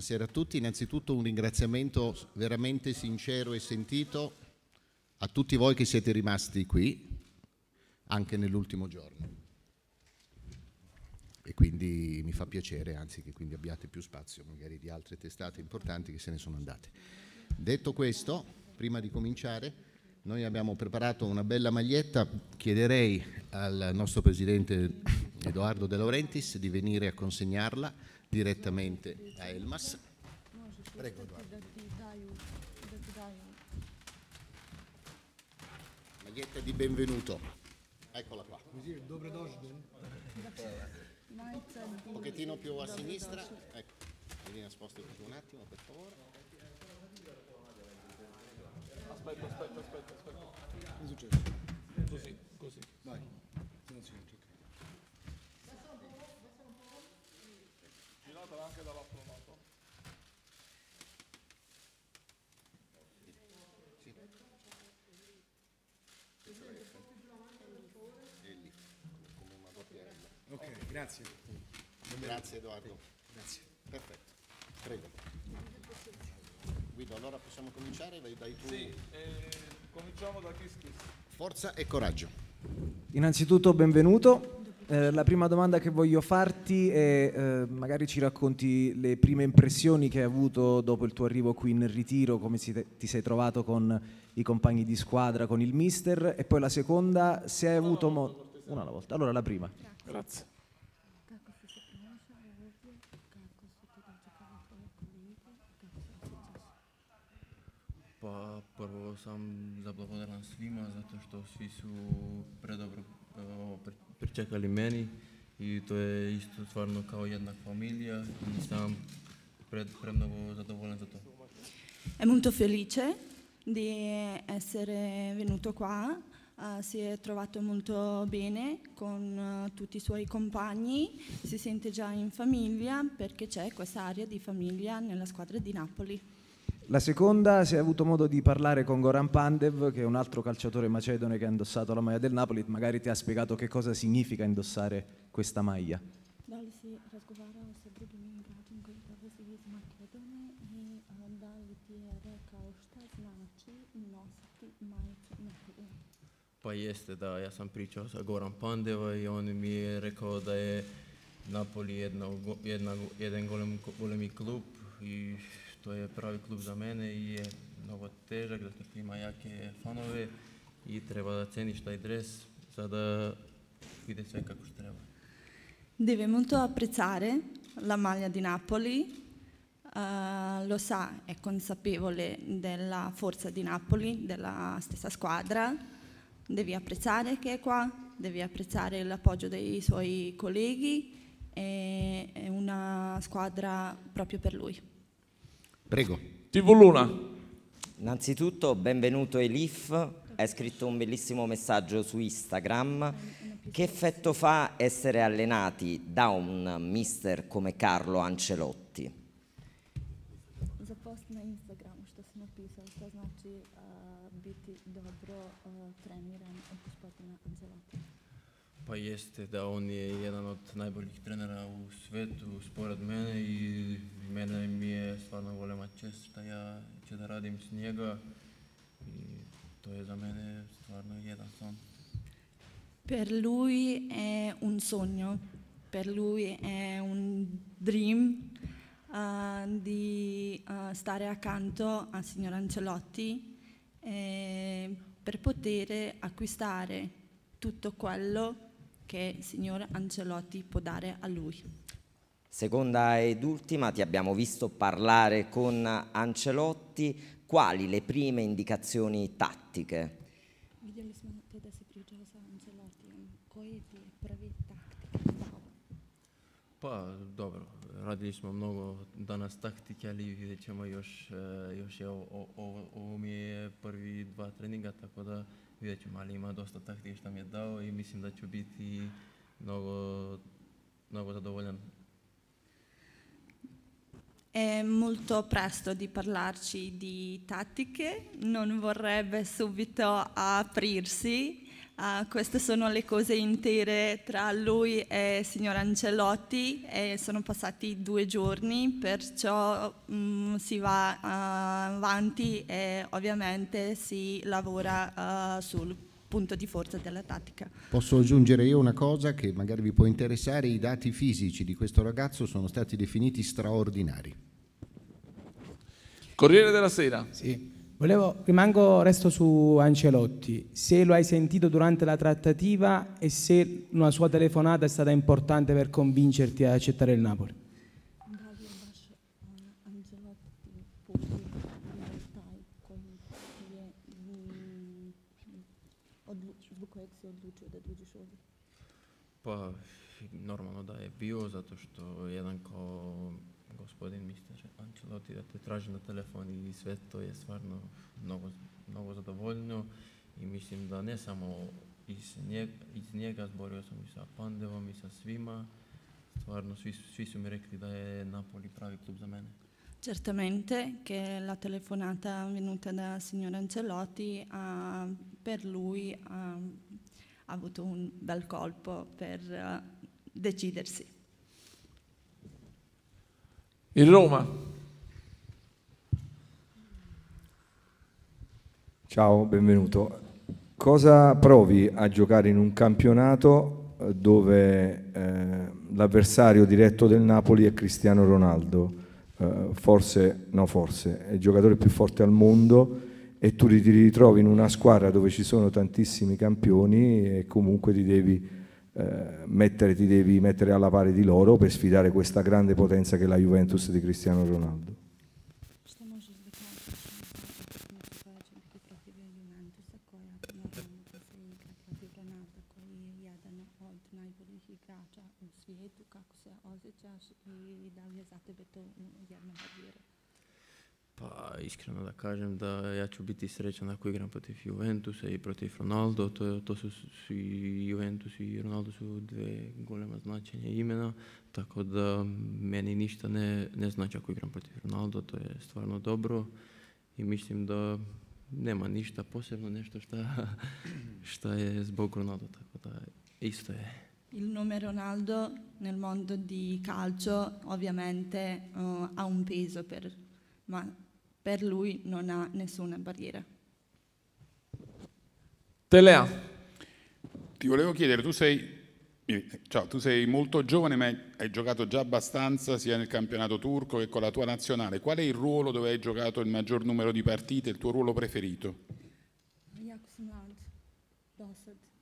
Buonasera a tutti, innanzitutto un ringraziamento veramente sincero e sentito a tutti voi che siete rimasti qui anche nell'ultimo giorno. E quindi mi fa piacere, anzi che quindi abbiate più spazio magari di altre testate importanti che se ne sono andate. Detto questo, prima di cominciare, noi abbiamo preparato una bella maglietta, chiederei al nostro presidente Edoardo De Laurentiis di venire a consegnarla direttamente a Elmas. Prego Edoardo. Maglietta di benvenuto. Eccola qua. Un pochettino più a sinistra. Ecco, vieni nascosto un attimo per favore. Aspetta, aspetta, aspetta, aspetta. È successo? Così, così. Vai. Silenzio, Giratela anche dall'altro lato. E lì, come una doppia L. Ok, grazie. Grazie Edoardo. Grazie. Perfetto. Prego. Guido, allora possiamo cominciare? Vai dai tu. Sì, eh, cominciamo da Kiss Kiss. Forza e coraggio. Innanzitutto benvenuto. Eh, la prima domanda che voglio farti è eh, magari ci racconti le prime impressioni che hai avuto dopo il tuo arrivo qui in ritiro, come si te- ti sei trovato con i compagni di squadra, con il mister e poi la seconda se hai avuto modo... Una alla volta. Allora la prima. Grazie si se ponašao ovdje, kako su te dočekali tvoje kolege, kako se osjećaš? Pa prvo sam zablagodaran svima zato što svi su predobro pričekali meni i to je isto stvarno kao jedna familija i sam pred, premnogo zadovoljan za to. È molto felice di essere venuto qua, eh, si è trovato molto bene con eh, tutti i suoi compagni, si sente già in famiglia perché c'è questa area di famiglia nella squadra di Napoli. La seconda, se hai avuto modo di parlare con Goran Pandev, che è un altro calciatore macedone che ha indossato la maglia del Napoli, magari ti ha spiegato che cosa significa indossare questa maglia. Pa jeste da, ja sam pričao sa Goran Pandeva i on mi je rekao da je Napoli jedna, jedna, jedan golem, golemi klub i to je pravi klub za mene i je mnogo težak, zato što ima jake fanove i treba da ceniš taj dres sada ide sve kako što treba. Deve molto apprezzare la maglia di Napoli, eh, lo sa, è consapevole della forza di Napoli, della stessa squadra, devi apprezzare che è qua, devi apprezzare l'appoggio dei suoi colleghi, è una squadra proprio per lui. Prego. TV Luna. Innanzitutto, benvenuto Elif, hai scritto un bellissimo messaggio su Instagram. Che effetto fa essere allenati da un mister come Carlo Ancelotti? Za post na Instagramu što si napisao, šta znači a, biti dobro a, treniran od gospodina Ancelotti? Pa jeste da on je jedan od najboljih trenera u svetu spored mene i mene mi je stvarno golema čest što ja će da radim s njega i to je za mene stvarno jedan son. Per lui è un sogno, per lui è un dream eh, di eh, stare accanto al signor Ancelotti eh, per poter acquistare tutto quello che il signor Ancelotti può dare a lui. Seconda ed ultima, ti abbiamo visto parlare con Ancelotti. Quali le prime indicazioni tattiche? Pa dobro, radili smo mnogo danas taktike, ali vidjet ćemo još, e, još je ovo, ovo mi je prvi dva treninga, tako da vidjet ćemo, ali ima dosta taktike što mi je dao i mislim da ću biti mnogo, mnogo. È molto presto di parlarci di tattiche, non vorrebbe subito aprirsi, Uh, queste sono le cose intere tra lui e il signor Ancelotti e sono passati due giorni, perciò um, si va uh, avanti e ovviamente si lavora uh, sul punto di forza della tattica. Posso aggiungere io una cosa che magari vi può interessare, i dati fisici di questo ragazzo sono stati definiti straordinari. Corriere della Sera. Sì. Volevo, rimango, resto su Ancelotti, se lo hai sentito durante la trattativa e se una sua telefonata è stata importante per convincerti a accettare il Napoli. Pa normalno da je bio zato što jedan kao gospodin mister Ancelotti da te traži na telefon i sve to je stvarno mnogo, mnogo zadovoljno i mislim da ne samo iz njega, iz njega zborio sam i sa Pandevom i sa svima stvarno svi, svi su mi rekli da je Napoli pravi klub za mene. Certamente che la telefonata venuta da signor Ancelotti uh, per lui uh, ha avuto un bel colpo per uh, decidersi. Il Roma. Ciao, benvenuto. Cosa provi a giocare in un campionato eh, dove eh, l'avversario diretto del Napoli è Cristiano Ronaldo? Eh, forse, no forse, è il giocatore più forte al mondo e tu ti ritrovi in una squadra dove ci sono tantissimi campioni e comunque ti devi, eh, mettere, ti devi mettere alla pari di loro per sfidare questa grande potenza che è la Juventus di Cristiano Ronaldo. Pa iskreno da kažem da ja ću biti srećan ako igram protiv Juventusa i protiv Ronaldo. To, to su i Juventus i Ronaldo su dve golema značenja imena, tako da meni ništa ne, ne znači ako igram protiv Ronaldo. To je stvarno dobro i mislim da nema ništa posebno nešto šta, šta je zbog Ronaldo, tako da isto je. Il nome Ronaldo nel mondo di calcio ovviamente uh, ha un peso per, ma per lui non ha nessuna barriera. Telea. Ti volevo chiedere, tu sei, ciao, tu sei molto giovane ma hai giocato già abbastanza sia nel campionato turco che con la tua nazionale. Qual è il ruolo dove hai giocato il maggior numero di partite, il tuo ruolo preferito?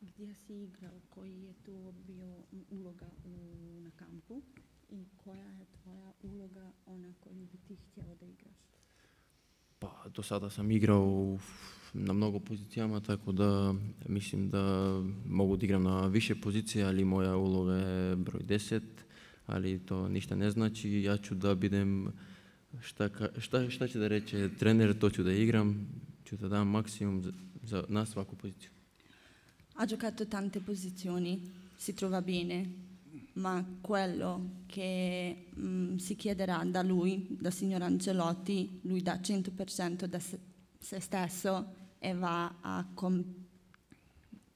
Gdje si igrao, koji je to bio uloga u, na kampu i koja je tvoja uloga ona koju bi ti htjela da igraš? Па, до сада сам играл на многу позиција, така да мислим да могу да играм на више позиции, али моја улога е број 10, али тоа ништо не значи. Ја ќе да бидем шта шта шта ќе да рече тренер, тоа ќе да играм, ќе да дам максимум за, за на сваку позиција. A giocato tante posizioni, си trova bene, ma quello che mh, si chiederà da lui, da signor Ancelotti, lui dà 100% da se, se stesso e va, a com-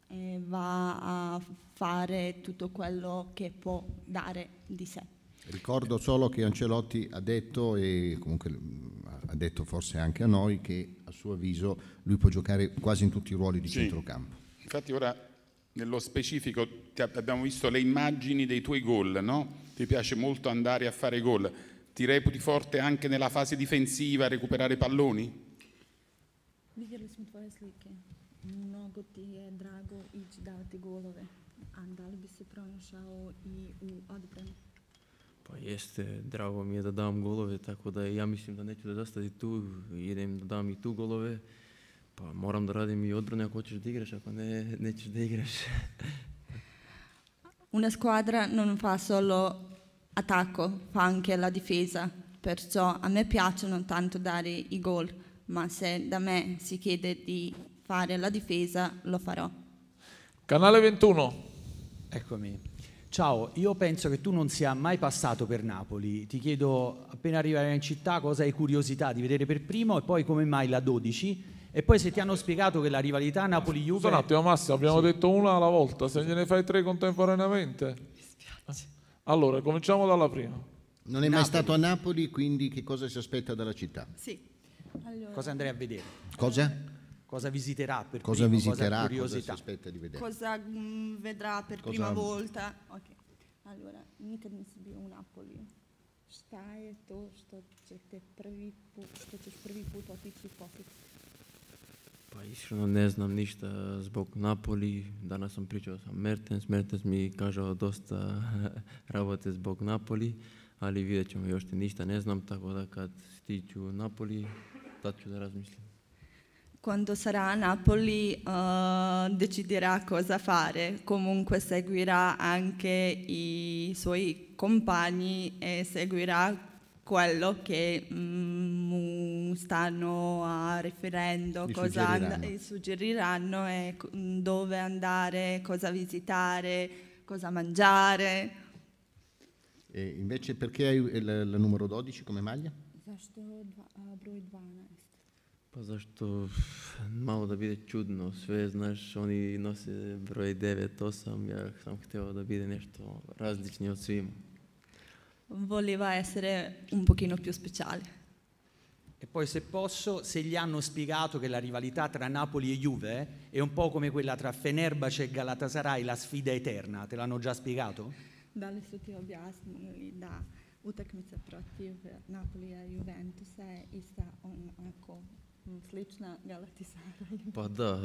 e va a fare tutto quello che può dare di sé. Ricordo solo che Ancelotti ha detto, e comunque ha detto forse anche a noi, che a suo avviso lui può giocare quasi in tutti i ruoli di Sì. centrocampo. Infatti ora nello specifico abbiamo visto le immagini dei tuoi gol, no? Ti piace molto andare a fare gol. Ti reputi forte anche nella fase difensiva, a recuperare palloni? Vidjeli smo tvoje slike. Mnogo ti je drago ići davati golove. A da li bi se pronašao i u odbrani? Pa jeste, drago mi je da dam golove, tako da ja mislim da neću da zastati tu, idem da dam i tu golove. Pa moram da radim i odbrane ako hoćeš da igraš, ako ne, nećeš da igraš. Una squadra non fa solo attacco, fa anche la difesa, perciò a me piacciono tanto dare i gol, ma se da me si chiede di fare la difesa, lo farò. Canale 21. Eccomi. Ciao, io penso che tu non sia mai passato per Napoli. Ti chiedo, appena arrivare in città, cosa hai curiosità di vedere per primo e poi come mai la 12? E poi se ti hanno spiegato che la rivalità Scusa Napoli-Juve... un attimo Massimo, abbiamo Sì. detto una alla volta, se gliene fai tre contemporaneamente. Allora, cominciamo dalla prima. Non è mai stato a Napoli, quindi che cosa si aspetta dalla città? Sì. Allora, Cosa andrei a vedere? Cosa? Cosa visiterà per Cosa primo? visiterà? Cosa Cosa si curiosità? aspetta di vedere? cosa mm, vedrà per Cosa- prima volta? Ok. Allora, nikad nisi bio Napoli. Šta je to što ćete prvi put, što ćeš prvi put otići posjetiti? Pa iskreno ne znam ništa zbog Napoli. Danas sam pričao sa Mertens. Mertens mi kažao dosta rabote zbog Napoli, ali vidjet ćemo još ti ništa ne znam, tako da kad stiću Napoli, tad ću da razmislim. Quando sarà a Napoli eh, deciderà cosa fare, comunque seguirà anche i suoi compagni e seguirà quello che mm, stanno ah, riferendo, Gli cosa and- suggeriranno. e suggeriranno e co- mm, dove andare, cosa visitare, cosa mangiare. E invece perché hai il, il numero 12 come maglia? Zašto dva, a, broj 12? Pa zašto malo da bude čudno sve, znaš, oni nose broj 9, 8, ja sam htio da bude nešto od svima. Voleva essere un pochino più speciale. E poi se posso, se gli hanno spiegato che la rivalità tra Napoli e Juve è un po' come quella tra Fenerbahce e Galatasaray, la sfida eterna, te l'hanno già spiegato? Da li su ti objasnili da utakmica protiv Napolija i Juventusa je ista onako slična Galatasaraju? Pa da,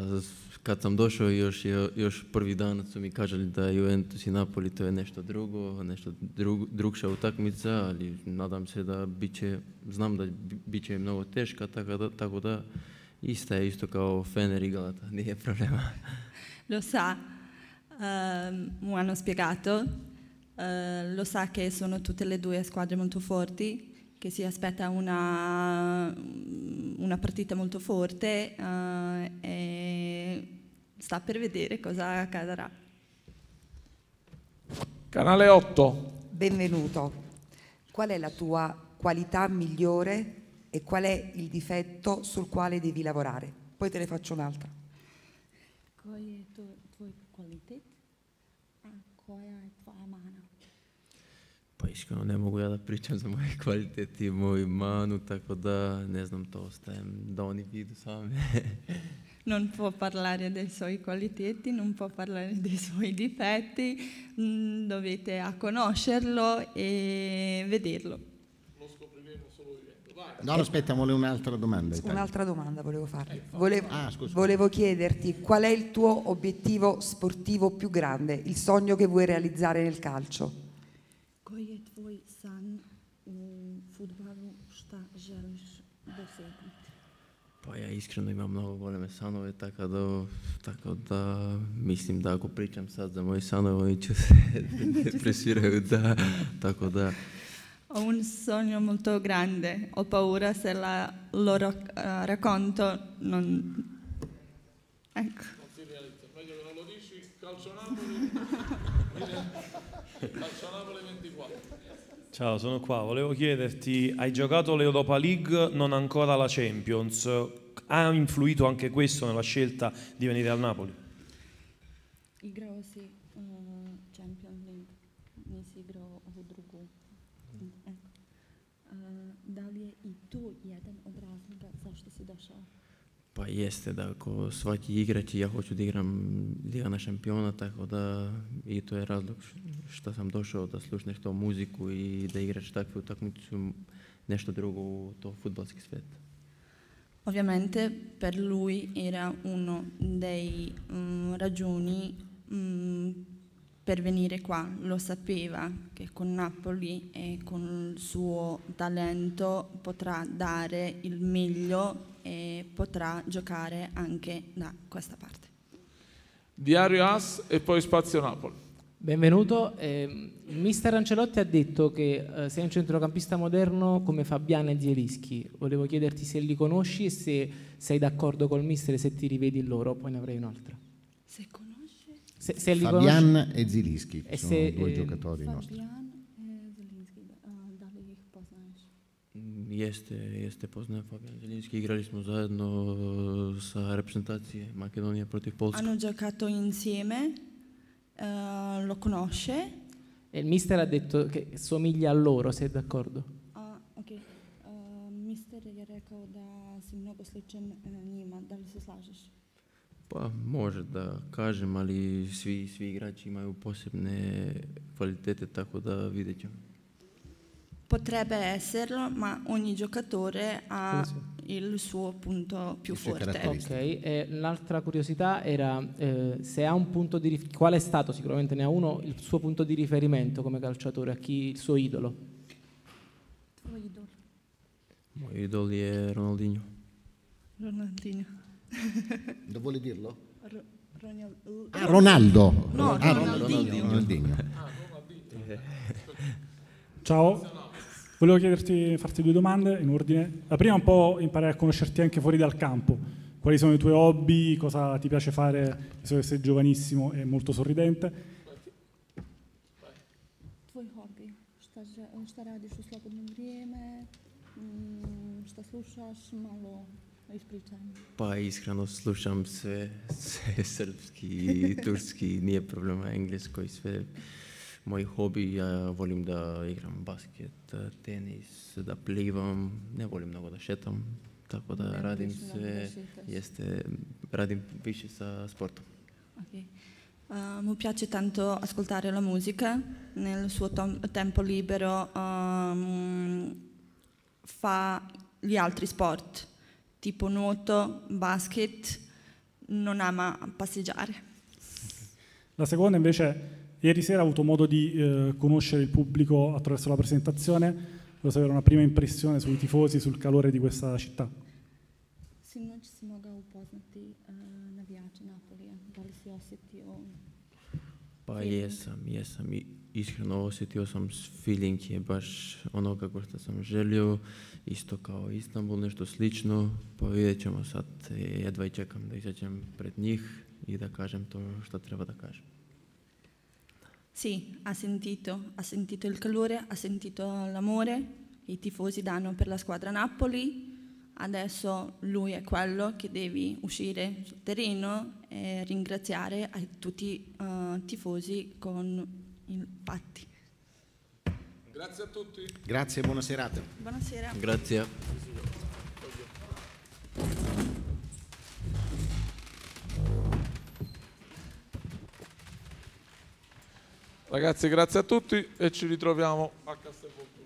kad sam došao još, još prvi dan su mi kažali da Juventus i Napoli to je nešto drugo, nešto drug, drugša utakmica, ali nadam se da bit će, znam da bi- bit će mnogo teška, tako da, tako da ista je isto kao Fener i Galata, nije problema. Lo sa, ehm, mu hanno spiegato, eh, lo sa che sono tutte le due squadre molto forti, che si aspetta una, una partita molto forte eh, e sta per vedere cosa accadrà. Canale 8. Benvenuto. Qual è la tua qualità migliore e qual è il difetto sul quale devi lavorare? Poi te ne faccio un'altra. Koji je to tvoj kvalitet, a koja je tvoja mana? Pa iskreno ne mogu ja da pričam za moje kvalitete i moju manu, tako da ne znam, to ostajem da oni vidu sami. Non può parlare dei suoi qualiteti, non può parlare dei suoi difetti, mm, dovete a conoscerlo e vederlo. No, no, aspetta, vuole un'altra domanda. Un'altra domanda volevo farti. Volevo, Ah, scusa. volevo chiederti qual è il tuo obiettivo sportivo più grande, il sogno che vuoi realizzare nel calcio? Koji je tvoj san u futbalu, šta želiš dosegnuti? Pa ja iskreno imam mnogo goleme sanove, tako da, tako da mislim da ako pričam sad za moje sanove, oni će se depresiraju, da, tako da Ho un sogno molto grande, ho paura se la, lo eh, racconto, non... Ecco. Meglio che non lo dici, calcio Napoli. calcio Napoli 24. Ciao, sono qua. Volevo chiederti, hai giocato l'Europa League, non ancora la Champions. Ha influito anche questo nella scelta di venire al Napoli? Igrao si uh, Champions League, nisi igrao ovu drugu. Eko. Uh, da li je i to jedan od razloga zašto si došao? Pa jeste da ako svaki igrač i ja hoću da igram Liga na šampiona, tako da i to je razlog što sam došao da slušam što muziku i da igrač takvu utakmicu nešto drugo u to futbalski svet. Ovviamente per lui era uno dei mm, ragioni mm, per venire qua, lo sapeva che con Napoli e con il suo talento potrà dare il meglio e potrà giocare anche da questa parte. Diario As e poi Spazio Napoli. Benvenuto. Eh, mister Ancelotti ha detto che eh, sei un centrocampista moderno come Fabiano e Zielischi. Volevo chiederti se li conosci e se sei d'accordo col mister e se ti rivedi in loro, poi ne avrei un'altra. Se conosce? Se, se Fabian conosci- e Zilischi e sono due eh, giocatori nostri. Fabian e Zelinski, uh, da li ih poznaješ? Jeste, jeste poznajem Fabian Zielinski, igrali smo zajedno sa reprezentacije Makedonije protiv Polske. Hanno giocato insieme, eh, lo conosce. E il mister ha detto che somiglia a loro, sei d'accordo? A, ok. Uh, mister je rekao da si mnogo sličan uh, njima. Da li se slažeš? Pa može da kažem, ali svi, svi igrači imaju posebne kvalitete, tako da vidjet ćemo. Potrebbe esserlo, ma ogni giocatore ha il suo punto più forte. Ok, e l'altra curiosità era eh, se ha un punto di riferimento, qual è stato, sicuramente ne ha uno, il suo punto di riferimento come calciatore, a chi il suo idolo. Tvoj idol. Moj idol je Ronaldinho. Ronaldinho. Non vuole dirlo? Ro- Ronald- Ah, Ronaldo. No, Ah, Ronaldinho. Ronaldinho. Ciao, volevo chiederti, farti due domande in ordine. La prima un po' imparare a conoscerti anche fuori dal campo. Quali sono i tuoi hobby, cosa ti piace fare, so che sei giovanissimo e molto sorridente. Šta, že- šta radiš u slobodno vrijeme? Mm, šta slušaš? Malo ispričaj. mi. Pa iskreno slušam sve, sve srpski, turski, nije problema engleskoj, sve moji hobi. Ja volim da igram basket, tenis, da plivam, ne volim mnogo da šetam, tako da Ne radim voliš mnogo da sve, šetaš. jeste, radim više sa sportom. Ok. Uh, mi piace tanto ascoltare la musica, nel suo tom- tempo libero um, fa gli altri sport, tipo nuoto, basket, non ama passeggiare. La seconda invece, ieri sera ho avuto modo di eh, conoscere il pubblico attraverso la presentazione, volevo sapere una prima impressione sui tifosi, sul calore di questa città. Sinoć si mogao upoznati uh, navijače Napolija. Da li si osjetio Pa feeling? jesam, jesam i iskreno osjetio sam feeling je baš ono kako što sam želio, isto kao Istanbul, nešto slično, pa vidjet ćemo sad, e, jedva i čekam da izađem pred njih i da kažem to što treba da kažem. Sì, ha sentito, ha sentito il calore, ha sentito l'amore che i tifosi danno per la squadra Napoli. Adesso lui è quello che deve uscire sul terreno e ringraziare a tutti i tifosi con i patti. Grazie a tutti. Grazie e buona serata. Buonasera. Grazie. Ragazzi, grazie a tutti e ci ritroviamo a Castelvolturno.